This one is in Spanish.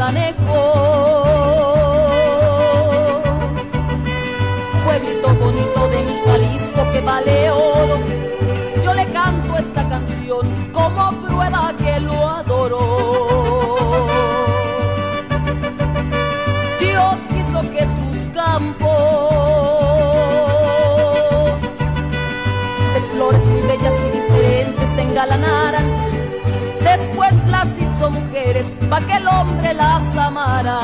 Chalanejo. Pueblito bonito de mi Jalisco que vale oro. Yo le canto esta canción como prueba que lo adoro. Dios quiso que sus campos de flores muy bellas y diferentes se engalanaran Después las mujeres pa' que el hombre las amara.